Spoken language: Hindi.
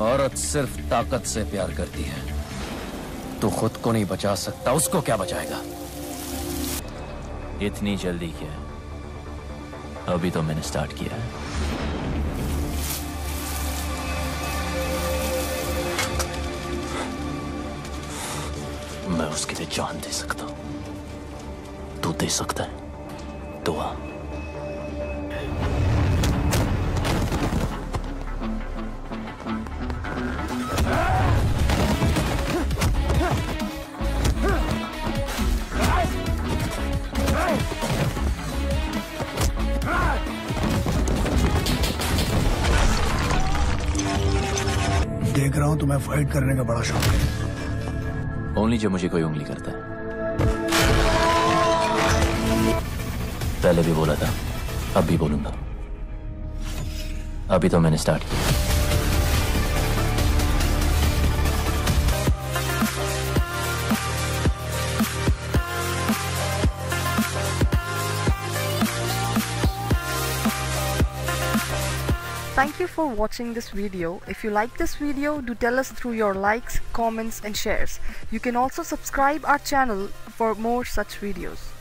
औरत सिर्फ़ ताकत से प्यार करती है। तू खुद को नहीं बचा सकता, उसको क्या बचाएगा? इतनी जल्दी क्या? अभी तो मैंने स्टार्ट किया है। मैं उसके लिए जान दे सकता हूँ। तू दे सकता है। दुआ। देख रहा हूँ, तुम्हें फाइट करने का बड़ा शौक है। ओनली जब मुझे कोई उंगली करता है। पहले भी बोला था, अब भी बोलूँगा। अभी तो मैंने स्टार्ट किया। Thank you for watching this video. If you like this video, do tell us through your likes, comments and shares. You can also subscribe our channel for more such videos.